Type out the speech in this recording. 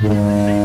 Yeah.